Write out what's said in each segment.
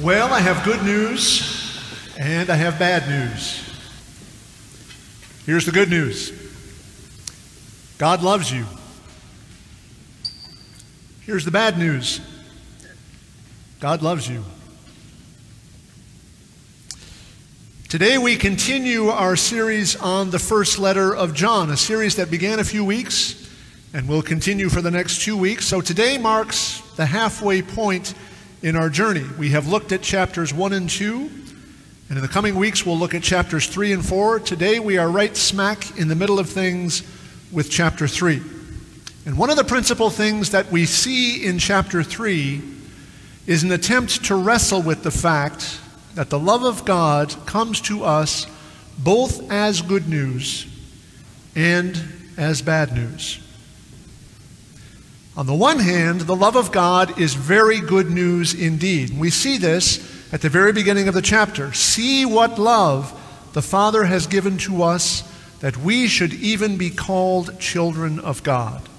Well, I have good news and I have bad news. Here's the good news God loves you. Here's the bad news God loves you. Today we continue our series on the first letter of John, a series that began a few weeks and will continue for the next two weeks. So today marks the halfway point in our journey. We have looked at chapters 1 and 2, and in the coming weeks we'll look at chapters 3 and 4. Today we are right smack in the middle of things with chapter 3. And one of the principal things that we see in chapter 3 is an attempt to wrestle with the fact that the love of God comes to us both as good news and as bad news. On the one hand, the love of God is very good news indeed. We see this at the very beginning of the chapter. See what love the Father has given to us that we should even be called children of God.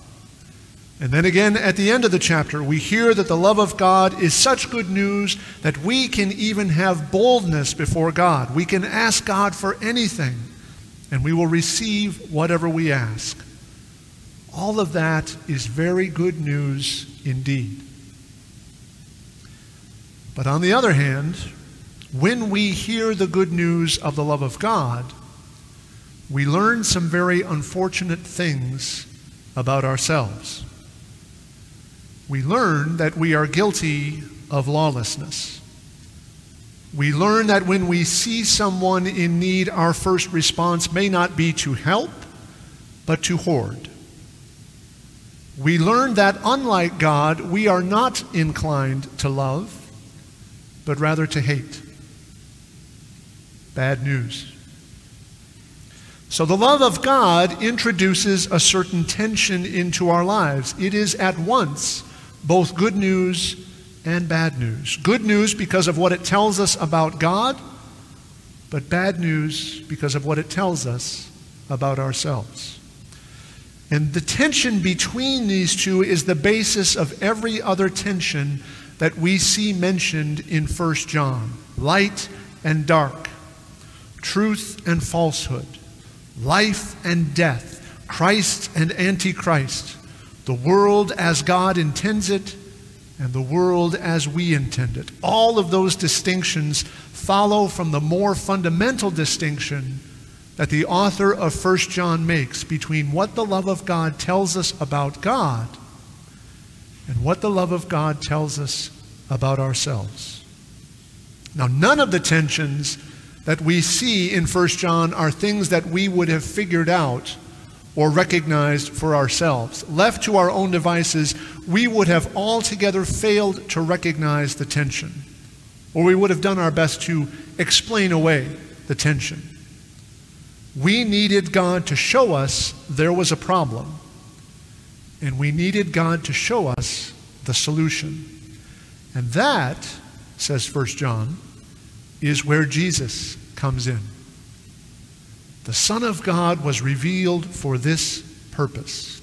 And then again at the end of the chapter, we hear that the love of God is such good news that we can even have boldness before God. We can ask God for anything, and we will receive whatever we ask. All of that is very good news indeed. But on the other hand, when we hear the good news of the love of God, we learn some very unfortunate things about ourselves. We learn that we are guilty of lawlessness. We learn that when we see someone in need, our first response may not be to help, but to hoard we learn that unlike God, we are not inclined to love, but rather to hate. Bad news. So, the love of God introduces a certain tension into our lives. It is at once both good news and bad news. Good news because of what it tells us about God, but bad news because of what it tells us about ourselves. And the tension between these two is the basis of every other tension that we see mentioned in 1 John light and dark, truth and falsehood, life and death, Christ and Antichrist, the world as God intends it, and the world as we intend it. All of those distinctions follow from the more fundamental distinction that the author of 1 John makes between what the love of God tells us about God and what the love of God tells us about ourselves. Now, none of the tensions that we see in 1 John are things that we would have figured out or recognized for ourselves. Left to our own devices, we would have altogether failed to recognize the tension, or we would have done our best to explain away the tension. We needed God to show us there was a problem, and we needed God to show us the solution. And that, says 1 John, is where Jesus comes in. The Son of God was revealed for this purpose.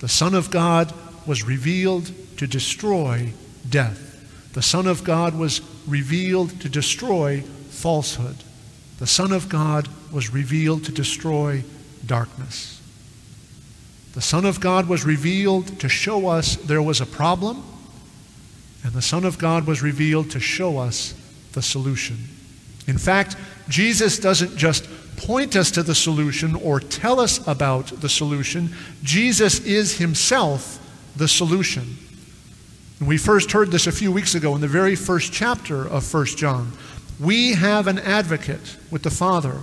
The Son of God was revealed to destroy death. The Son of God was revealed to destroy falsehood. The Son of God was revealed to destroy darkness. The Son of God was revealed to show us there was a problem, and the Son of God was revealed to show us the solution. In fact, Jesus doesn't just point us to the solution or tell us about the solution, Jesus is himself the solution. And we first heard this a few weeks ago in the very first chapter of 1 John. We have an advocate with the Father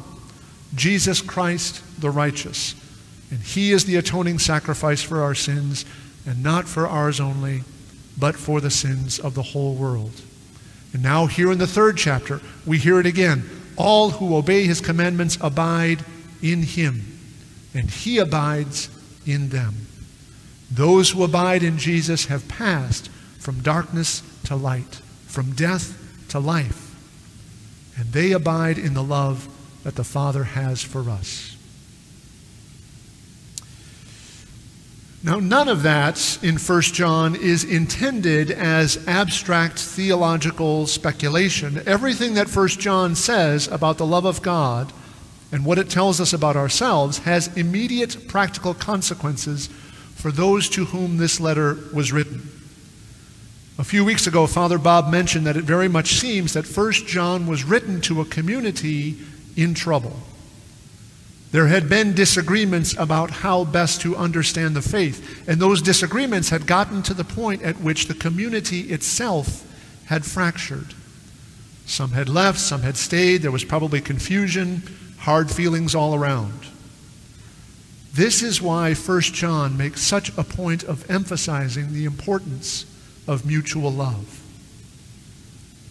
Jesus Christ the righteous. And he is the atoning sacrifice for our sins, and not for ours only, but for the sins of the whole world. And now, here in the third chapter, we hear it again. All who obey his commandments abide in him, and he abides in them. Those who abide in Jesus have passed from darkness to light, from death to life, and they abide in the love that the Father has for us. Now, none of that in 1 John is intended as abstract theological speculation. Everything that 1 John says about the love of God and what it tells us about ourselves has immediate practical consequences for those to whom this letter was written. A few weeks ago, Father Bob mentioned that it very much seems that 1 John was written to a community in trouble. There had been disagreements about how best to understand the faith, and those disagreements had gotten to the point at which the community itself had fractured. Some had left, some had stayed, there was probably confusion, hard feelings all around. This is why 1 John makes such a point of emphasizing the importance of mutual love.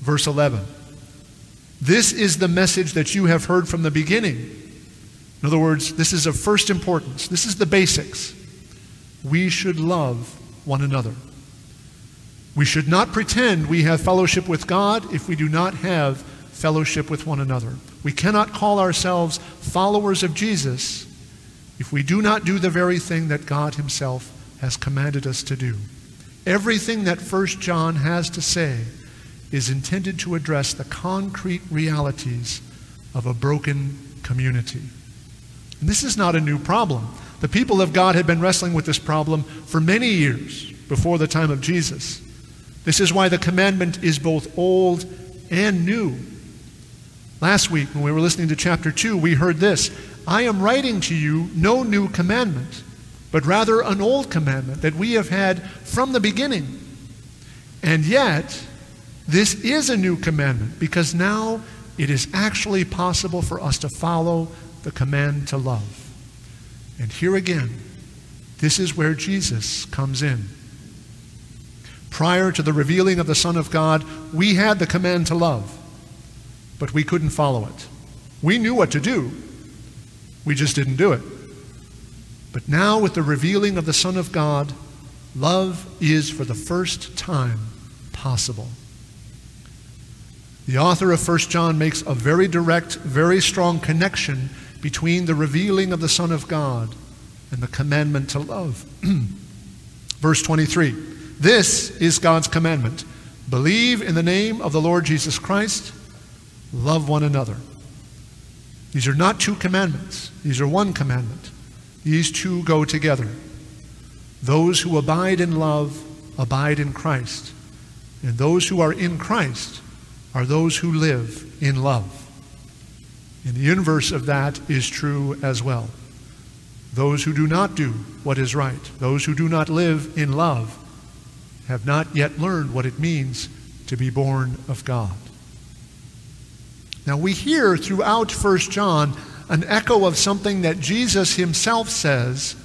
Verse 11 This is the message that you have heard from the beginning. In other words, this is of first importance. This is the basics. We should love one another. We should not pretend we have fellowship with God if we do not have fellowship with one another. We cannot call ourselves followers of Jesus if we do not do the very thing that God Himself has commanded us to do. Everything that 1 John has to say is intended to address the concrete realities of a broken community. This is not a new problem. The people of God had been wrestling with this problem for many years before the time of Jesus. This is why the commandment is both old and new. Last week, when we were listening to chapter 2, we heard this I am writing to you no new commandment but rather an old commandment that we have had from the beginning. And yet, this is a new commandment because now it is actually possible for us to follow the command to love. And here again, this is where Jesus comes in. Prior to the revealing of the Son of God, we had the command to love, but we couldn't follow it. We knew what to do, we just didn't do it. But now, with the revealing of the Son of God, love is for the first time possible. The author of 1 John makes a very direct, very strong connection between the revealing of the Son of God and the commandment to love. Verse 23 This is God's commandment believe in the name of the Lord Jesus Christ, love one another. These are not two commandments, these are one commandment. These two go together. Those who abide in love abide in Christ, and those who are in Christ are those who live in love. And the inverse of that is true as well. Those who do not do what is right, those who do not live in love, have not yet learned what it means to be born of God. Now we hear throughout 1 John an echo of something that Jesus himself says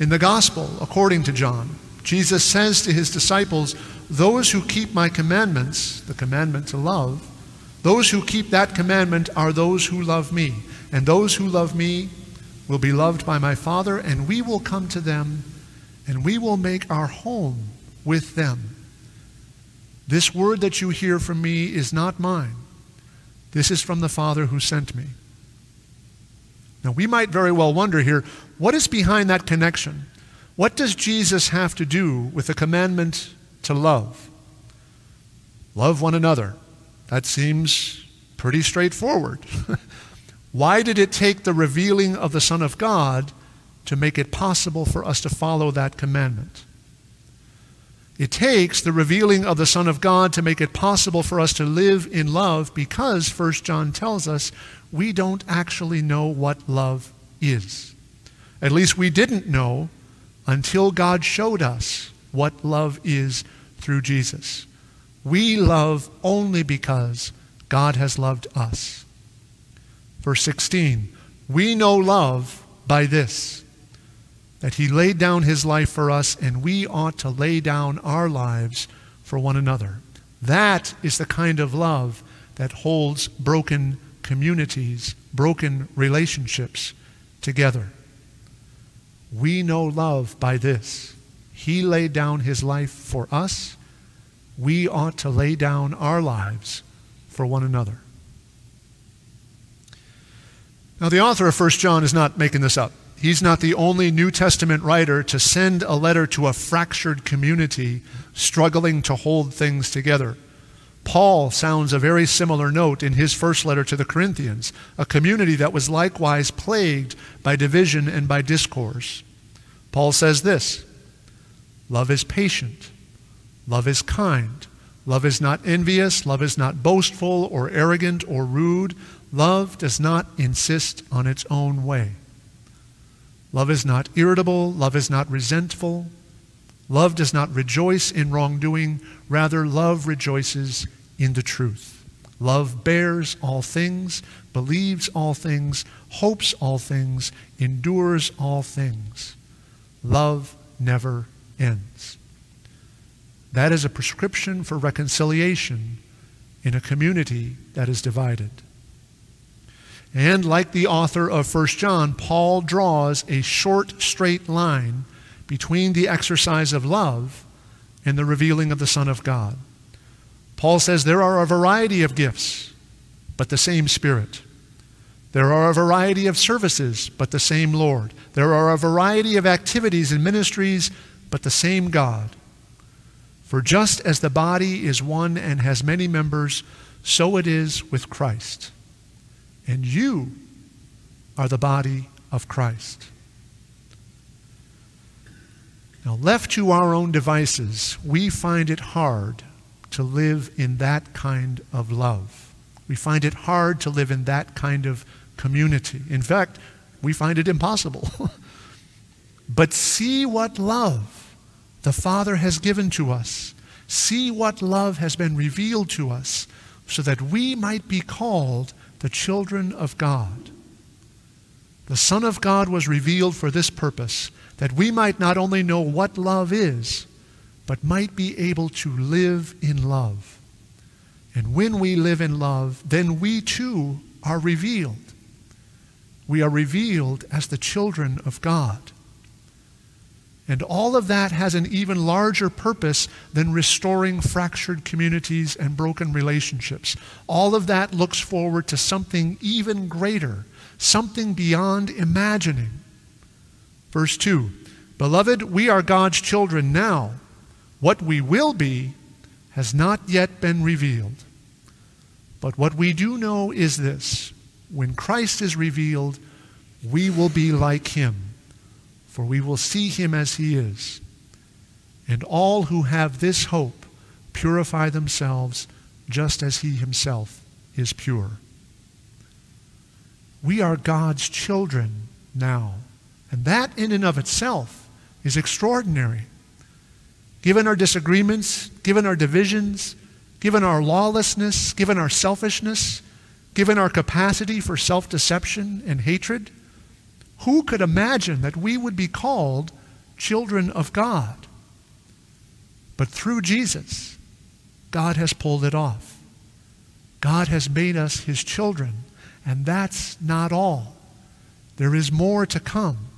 in the gospel, according to John. Jesus says to his disciples, Those who keep my commandments, the commandment to love, those who keep that commandment are those who love me. And those who love me will be loved by my Father, and we will come to them, and we will make our home with them. This word that you hear from me is not mine. This is from the Father who sent me. Now, we might very well wonder here what is behind that connection? What does Jesus have to do with the commandment to love? Love one another. That seems pretty straightforward. Why did it take the revealing of the Son of God to make it possible for us to follow that commandment? It takes the revealing of the Son of God to make it possible for us to live in love because 1 John tells us we don't actually know what love is. At least we didn't know until God showed us what love is through Jesus. We love only because God has loved us. Verse 16 We know love by this, that He laid down His life for us, and we ought to lay down our lives for one another. That is the kind of love that holds broken communities, broken relationships together. We know love by this. He laid down his life for us. We ought to lay down our lives for one another. Now, the author of 1 John is not making this up. He's not the only New Testament writer to send a letter to a fractured community struggling to hold things together. Paul sounds a very similar note in his first letter to the Corinthians, a community that was likewise plagued by division and by discourse. Paul says this Love is patient, love is kind, love is not envious, love is not boastful or arrogant or rude, love does not insist on its own way. Love is not irritable, love is not resentful. Love does not rejoice in wrongdoing, rather, love rejoices in the truth. Love bears all things, believes all things, hopes all things, endures all things. Love never ends. That is a prescription for reconciliation in a community that is divided. And like the author of 1 John, Paul draws a short, straight line between the exercise of love and the revealing of the Son of God. Paul says there are a variety of gifts, but the same Spirit. There are a variety of services, but the same Lord. There are a variety of activities and ministries, but the same God. For just as the body is one and has many members, so it is with Christ. And you are the body of Christ. Now, left to our own devices, we find it hard to live in that kind of love. We find it hard to live in that kind of community. In fact, we find it impossible. but see what love the Father has given to us. See what love has been revealed to us so that we might be called the children of God. The Son of God was revealed for this purpose that we might not only know what love is, but might be able to live in love. And when we live in love, then we too are revealed. We are revealed as the children of God. And all of that has an even larger purpose than restoring fractured communities and broken relationships. All of that looks forward to something even greater, something beyond imagining. Verse 2 Beloved, we are God's children now. What we will be has not yet been revealed. But what we do know is this when Christ is revealed, we will be like him, for we will see him as he is. And all who have this hope purify themselves just as he himself is pure. We are God's children now. And that, in and of itself, is extraordinary. Given our disagreements, given our divisions, given our lawlessness, given our selfishness, given our capacity for self deception and hatred, who could imagine that we would be called children of God? But through Jesus, God has pulled it off. God has made us his children, and that's not all. There is more to come.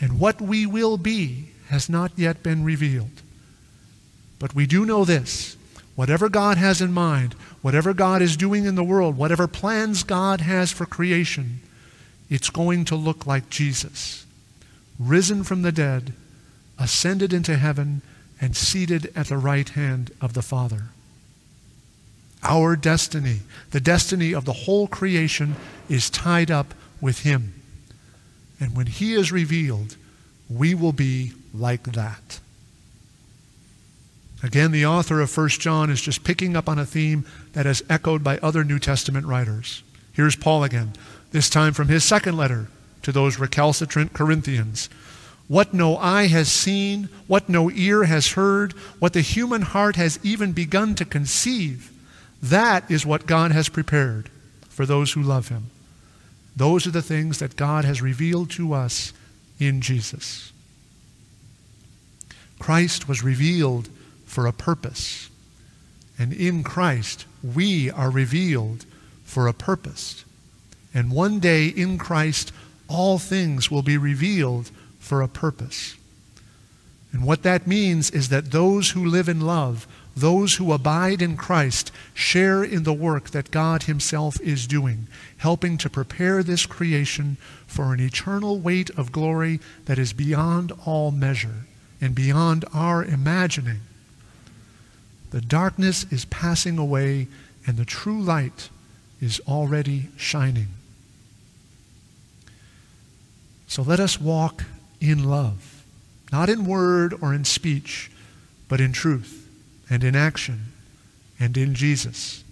And what we will be has not yet been revealed. But we do know this whatever God has in mind, whatever God is doing in the world, whatever plans God has for creation, it's going to look like Jesus, risen from the dead, ascended into heaven, and seated at the right hand of the Father. Our destiny, the destiny of the whole creation, is tied up with Him. And when he is revealed, we will be like that. Again, the author of 1 John is just picking up on a theme that is echoed by other New Testament writers. Here's Paul again, this time from his second letter to those recalcitrant Corinthians. What no eye has seen, what no ear has heard, what the human heart has even begun to conceive, that is what God has prepared for those who love him. Those are the things that God has revealed to us in Jesus. Christ was revealed for a purpose. And in Christ, we are revealed for a purpose. And one day in Christ, all things will be revealed for a purpose. And what that means is that those who live in love those who abide in Christ share in the work that God Himself is doing, helping to prepare this creation for an eternal weight of glory that is beyond all measure and beyond our imagining. The darkness is passing away, and the true light is already shining. So let us walk in love, not in word or in speech, but in truth and in action and in Jesus.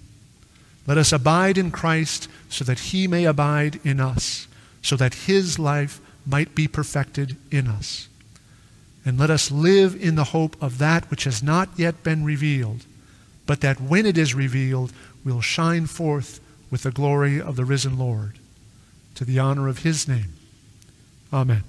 Let us abide in Christ so that he may abide in us, so that his life might be perfected in us. And let us live in the hope of that which has not yet been revealed, but that when it is revealed will shine forth with the glory of the risen Lord, to the honor of his name. Amen.